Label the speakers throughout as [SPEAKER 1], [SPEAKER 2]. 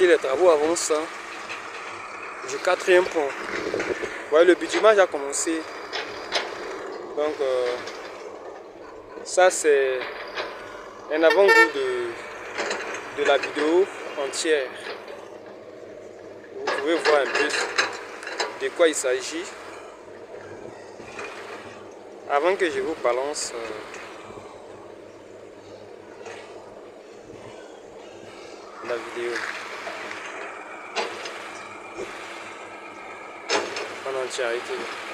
[SPEAKER 1] Les travaux avancent hein, du quatrième pont. voyez, le bitumage a commencé. Donc, euh, ça, c'est un avant-goût de, de la vidéo entière. Vous pouvez voir un peu de quoi il s'agit. Avant que je vous balance euh, la vidéo entièreté.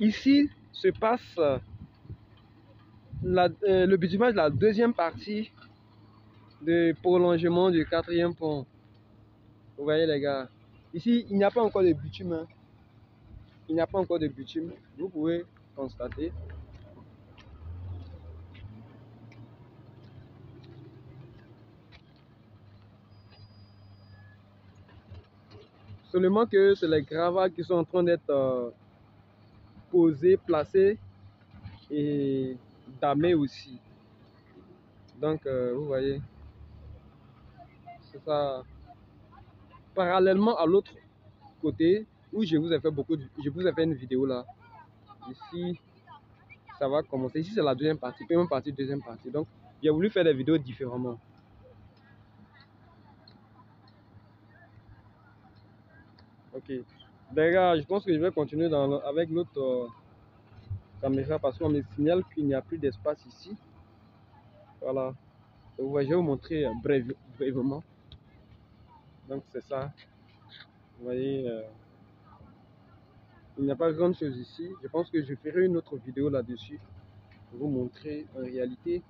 [SPEAKER 1] Ici se passe euh, le bitumage de la deuxième partie de prolongement du quatrième pont. Vous voyez les gars. Ici, il n'y a pas encore de bitume. Hein. Il n'y a pas encore de bitume. Vous pouvez constater. Seulement que c'est les gravats qui sont en train d'être euh, posé, placé et damé aussi. Donc, euh, vous voyez, c'est ça. Parallèlement à l'autre côté, où je vous ai fait beaucoup, de, je vous ai fait une vidéo là. Ici, ça va commencer. Ici, c'est la deuxième partie, première partie, deuxième partie. Donc, j'ai voulu faire des vidéos différemment. Ok. Ben, gars, je pense que je vais continuer dans, avec l'autre euh, caméra parce qu'on me signale qu'il n'y a plus d'espace ici. Voilà. je vais vous montrer euh, brièvement. Donc c'est ça. Vous voyez, euh, il n'y a pas grand chose ici. Je pense que je ferai une autre vidéo là-dessus pour vous montrer en réalité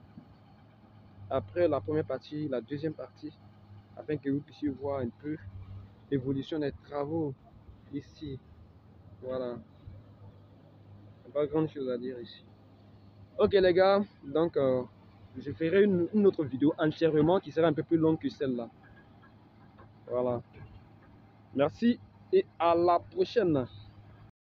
[SPEAKER 1] après la première partie, la deuxième partie, afin que vous puissiez voir un peu l'évolution des travaux ici. Voilà. Pas grand chose à dire ici. Ok les gars, donc euh, je ferai une, une, autre vidéo entièrement qui sera un peu plus longue que celle-là. Voilà. Merci et à la prochaine.